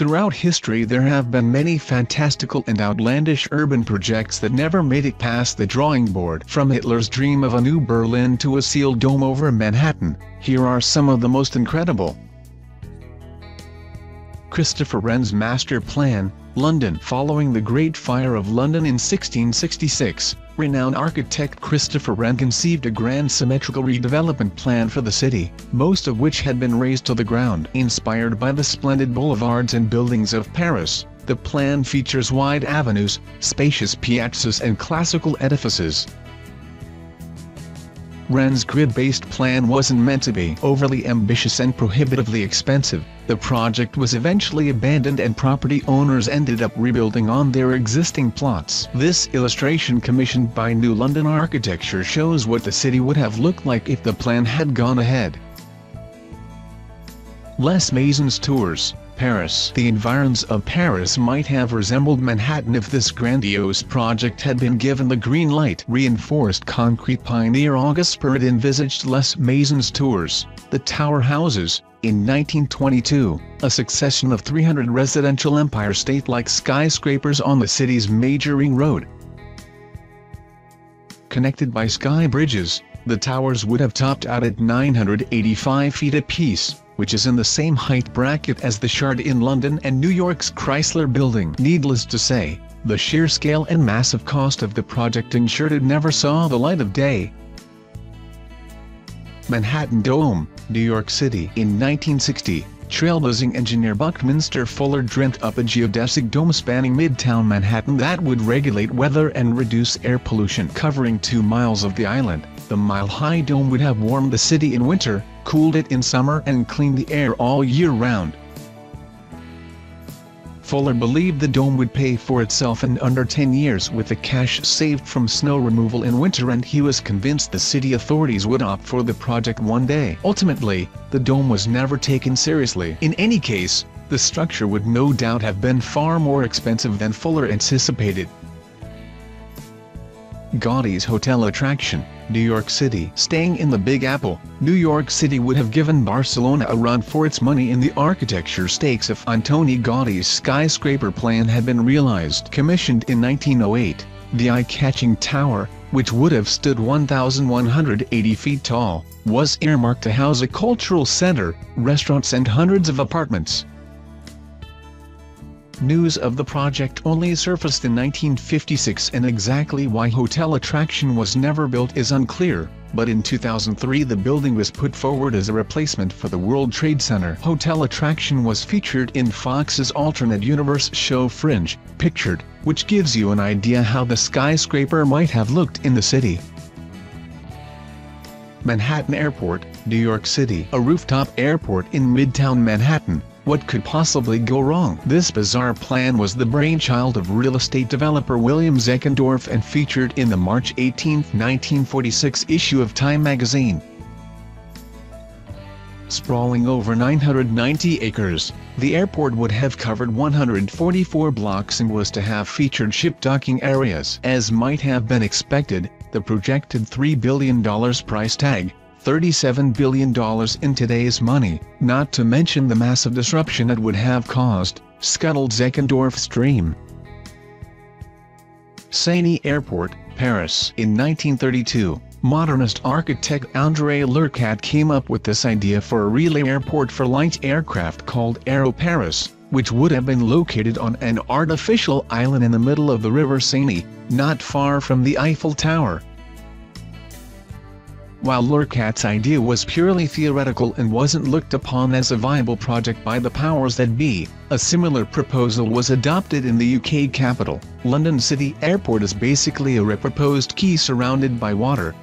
Throughout history there have been many fantastical and outlandish urban projects that never made it past the drawing board. From Hitler's dream of a new Berlin to a sealed dome over Manhattan, here are some of the most incredible. Christopher Wren's master plan, London Following the Great Fire of London in 1666, renowned architect Christopher Wren conceived a grand symmetrical redevelopment plan for the city, most of which had been razed to the ground. Inspired by the splendid boulevards and buildings of Paris, the plan features wide avenues, spacious piazzas and classical edifices, Wren's grid-based plan wasn't meant to be overly ambitious and prohibitively expensive. The project was eventually abandoned and property owners ended up rebuilding on their existing plots. This illustration commissioned by New London Architecture shows what the city would have looked like if the plan had gone ahead. Les Maisons Tours Paris. The environs of Paris might have resembled Manhattan if this grandiose project had been given the green light. Reinforced concrete pioneer Auguste Perret envisaged Les Maisons Tours, the tower houses, in 1922, a succession of 300 residential Empire State-like skyscrapers on the city's major ring road. Connected by sky bridges, the towers would have topped out at 985 feet apiece, which is in the same height bracket as the Shard in London and New York's Chrysler Building. Needless to say, the sheer scale and massive cost of the project ensured it never saw the light of day. Manhattan Dome, New York City In 1960, trailblazing engineer Buckminster Fuller dreamt up a geodesic dome spanning midtown Manhattan that would regulate weather and reduce air pollution. Covering two miles of the island, the mile-high dome would have warmed the city in winter, cooled it in summer and cleaned the air all year round. Fuller believed the dome would pay for itself in under 10 years with the cash saved from snow removal in winter and he was convinced the city authorities would opt for the project one day. Ultimately, the dome was never taken seriously. In any case, the structure would no doubt have been far more expensive than Fuller anticipated. Gaudi's hotel attraction, New York City. Staying in the Big Apple, New York City would have given Barcelona a run for its money in the architecture stakes if Antoni Gaudi's skyscraper plan had been realized. Commissioned in 1908, the eye-catching tower, which would have stood 1,180 feet tall, was earmarked to house a cultural center, restaurants and hundreds of apartments. News of the project only surfaced in 1956 and exactly why Hotel Attraction was never built is unclear, but in 2003 the building was put forward as a replacement for the World Trade Center. Hotel Attraction was featured in Fox's alternate universe show Fringe, Pictured, which gives you an idea how the skyscraper might have looked in the city. Manhattan Airport, New York City A rooftop airport in Midtown Manhattan, what could possibly go wrong? This bizarre plan was the brainchild of real estate developer William Zeckendorf and featured in the March 18, 1946 issue of Time magazine. Sprawling over 990 acres, the airport would have covered 144 blocks and was to have featured ship docking areas. As might have been expected, the projected $3 billion price tag, $37 billion in today's money, not to mention the massive disruption it would have caused, scuttled Zeckendorf's dream. Seine Airport, Paris. In 1932, modernist architect André Lurcat came up with this idea for a relay airport for light aircraft called Aero Paris, which would have been located on an artificial island in the middle of the River Seine, not far from the Eiffel Tower. While Lurcat's idea was purely theoretical and wasn't looked upon as a viable project by the powers that be, a similar proposal was adopted in the UK capital. London City Airport is basically a reproposed quay surrounded by water.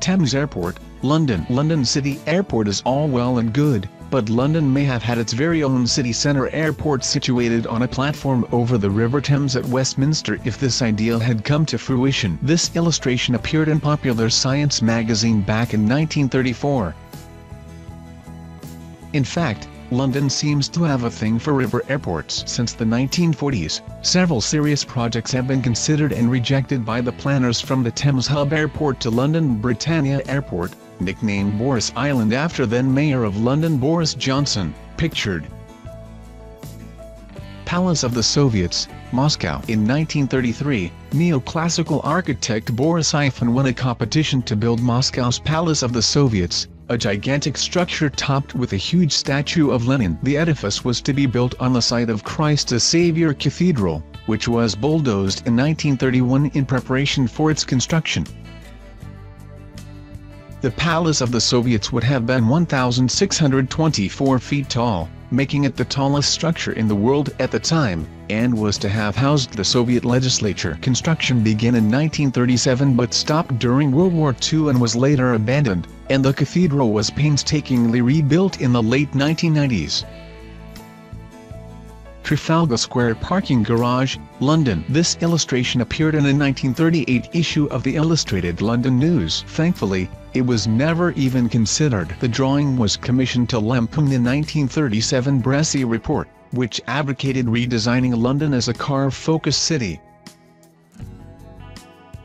Thames Airport, London London City Airport is all well and good, but London may have had its very own city centre airport situated on a platform over the River Thames at Westminster if this ideal had come to fruition. This illustration appeared in Popular Science magazine back in 1934. In fact, London seems to have a thing for river airports. Since the 1940s, several serious projects have been considered and rejected by the planners from the Thames Hub Airport to London Britannia Airport, nicknamed Boris Island after then Mayor of London Boris Johnson, pictured. Palace of the Soviets, Moscow. In 1933, neoclassical architect Boris Iofan won a competition to build Moscow's Palace of the Soviets, a gigantic structure topped with a huge statue of Lenin. The edifice was to be built on the site of Christ the Savior Cathedral, which was bulldozed in 1931 in preparation for its construction. The Palace of the Soviets would have been 1,624 feet tall, making it the tallest structure in the world at the time, and was to have housed the Soviet legislature. Construction began in 1937 but stopped during World War II and was later abandoned, and the cathedral was painstakingly rebuilt in the late 1990s. Trafalgar Square Parking Garage, London. This illustration appeared in a 1938 issue of the Illustrated London News. Thankfully, it was never even considered. The drawing was commissioned to lampoon the 1937 Bressey report, which advocated redesigning London as a car-focused city.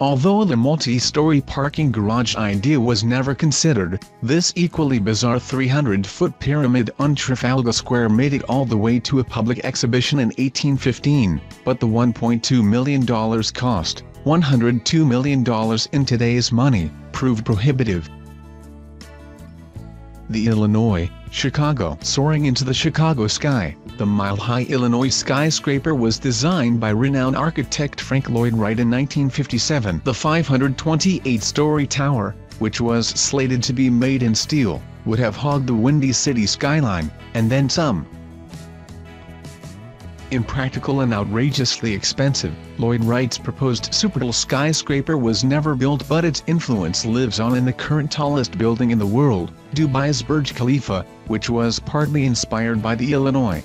Although the multi-story parking garage idea was never considered, this equally bizarre 300-foot pyramid on Trafalgar Square made it all the way to a public exhibition in 1815, but the $1.2 million cost, $102 million in today's money, proved prohibitive. The Illinois, Chicago. Soaring into the Chicago sky, the mile-high Illinois skyscraper was designed by renowned architect Frank Lloyd Wright in 1957. The 528-story tower, which was slated to be made in steel, would have hogged the windy city skyline, and then some impractical and outrageously expensive, Lloyd Wright's proposed supertall skyscraper was never built but its influence lives on in the current tallest building in the world, Dubai's Burj Khalifa, which was partly inspired by the Illinois.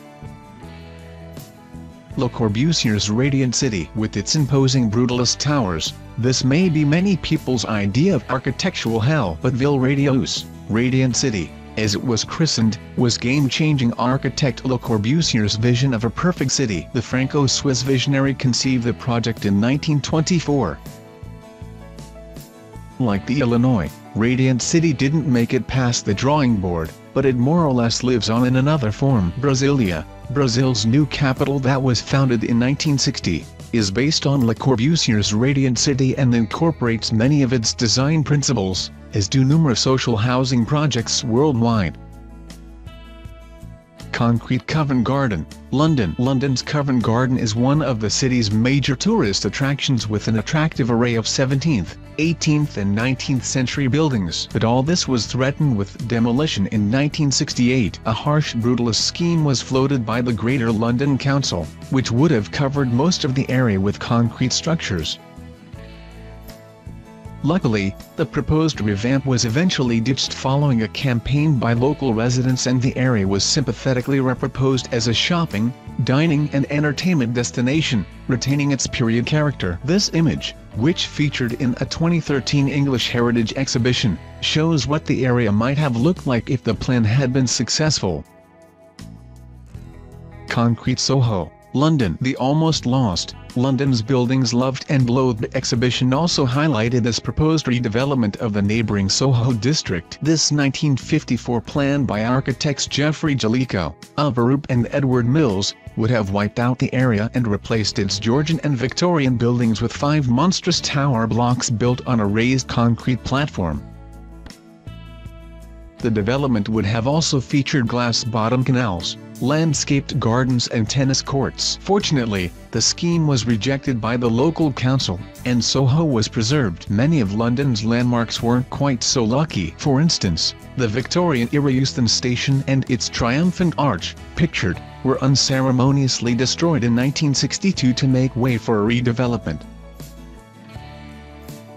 Le Corbusier's Radiant City. With its imposing brutalist towers, this may be many people's idea of architectural hell but Ville Radieuse, Radiant City, as it was christened, was game-changing architect Le Corbusier's vision of a perfect city. The Franco-Swiss visionary conceived the project in 1924. Like the Illinois, Radiant City didn't make it past the drawing board, but it more or less lives on in another form. Brasilia, Brazil's new capital that was founded in 1960, is based on Le Corbusier's Radiant City and incorporates many of its design principles as do numerous social housing projects worldwide. Concrete Covent Garden, London London's Covent Garden is one of the city's major tourist attractions with an attractive array of 17th, 18th and 19th century buildings. But all this was threatened with demolition in 1968. A harsh brutalist scheme was floated by the Greater London Council, which would have covered most of the area with concrete structures. Luckily, the proposed revamp was eventually ditched following a campaign by local residents and the area was sympathetically reproposed as a shopping, dining and entertainment destination, retaining its period character. This image, which featured in a 2013 English Heritage exhibition, shows what the area might have looked like if the plan had been successful. Concrete Soho London The Almost Lost, London's Buildings Loved and Loathed exhibition also highlighted this proposed redevelopment of the neighbouring Soho district. This 1954 plan by architects Geoffrey Jellicoe, Alvaroup and Edward Mills, would have wiped out the area and replaced its Georgian and Victorian buildings with five monstrous tower blocks built on a raised concrete platform. The development would have also featured glass-bottom canals, landscaped gardens and tennis courts. Fortunately, the scheme was rejected by the local council, and Soho was preserved. Many of London's landmarks weren't quite so lucky. For instance, the Victorian era Euston Station and its triumphant arch, pictured, were unceremoniously destroyed in 1962 to make way for a redevelopment.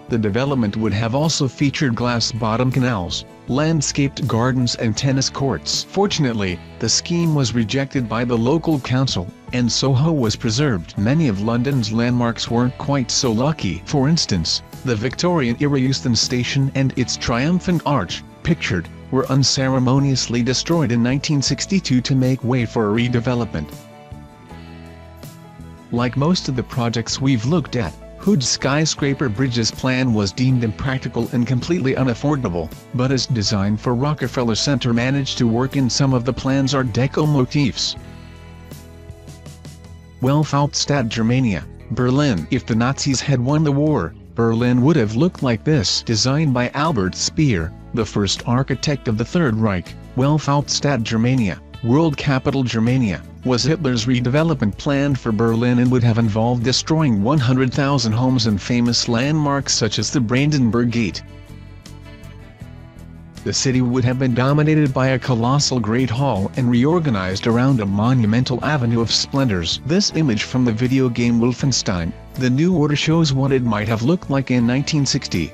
The development would have also featured glass-bottom canals, landscaped gardens and tennis courts. Fortunately, the scheme was rejected by the local council, and Soho was preserved. Many of London's landmarks weren't quite so lucky. For instance, the Victorian-era Euston Station and its triumphant arch, pictured, were unceremoniously destroyed in 1962 to make way for a redevelopment. Like most of the projects we've looked at, Hood's skyscraper bridge's plan was deemed impractical and completely unaffordable, but his design for Rockefeller Center managed to work in some of the plan's Art Deco motifs. Welthauptstadt Germania, Berlin. If the Nazis had won the war, Berlin would have looked like this. Designed by Albert Speer, the first architect of the Third Reich, Welthauptstadt Germania, world capital Germania, was Hitler's redevelopment plan for Berlin and would have involved destroying 100,000 homes and famous landmarks such as the Brandenburg Gate. The city would have been dominated by a colossal Great Hall and reorganized around a monumental avenue of splendors. This image from the video game Wolfenstein, The New Order shows what it might have looked like in 1960.